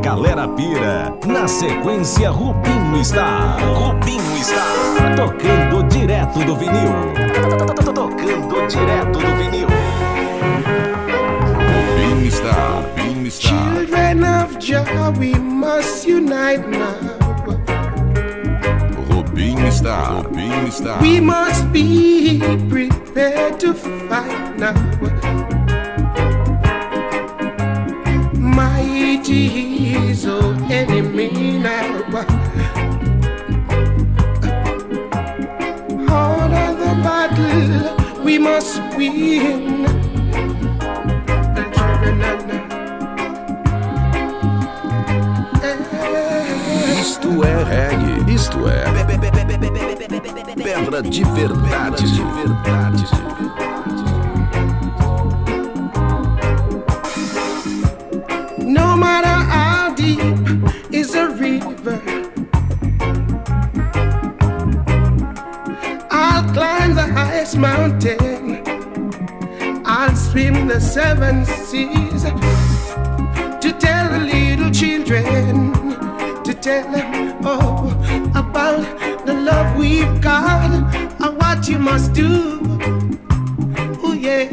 galera pira. Na sequência, Rubinho está. Rubinho está. Tocando direto do vinil. Tocando direto do vinil. Rubinho está. Rubinho está. Children of Jah, we must unite now. Rubinho está. Rubinho está. We must be prepared to fight now. Our enemy now. Harder the battle, we must win. Isto é reggae. Isto é. Pedra de verdade. De verdade. Highest mountain. I'll swim the seven seas to tell the little children, to tell them all about the love we've got and what you must do. Oh yeah.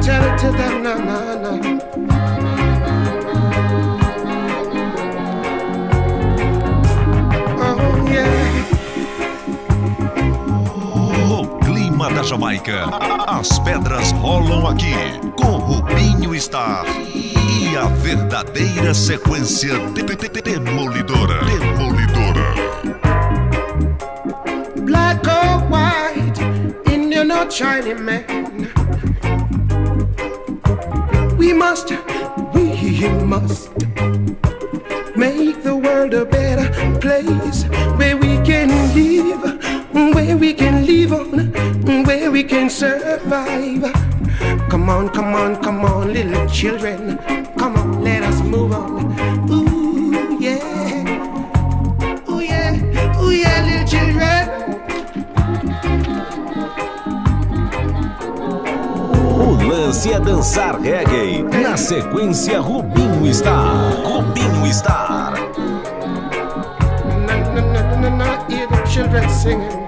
Tell it to them, na na na. Jamaica. As pedras rolam aqui. Com Rubinho Star. E a verdadeira sequência de- de- de- demolidora. Demolidora. Black or white, Indian or Chinese man. We must, we must make the world a better place survive. Come on, come on, come on, little children. Come on, let us move on. Ooh, yeah. Ooh, yeah. Ooh, yeah, little children. O lance é dançar reggae. Na sequência, Rubinho Star. Rubinho Star. Na, na, na, na, na, hear the children singing.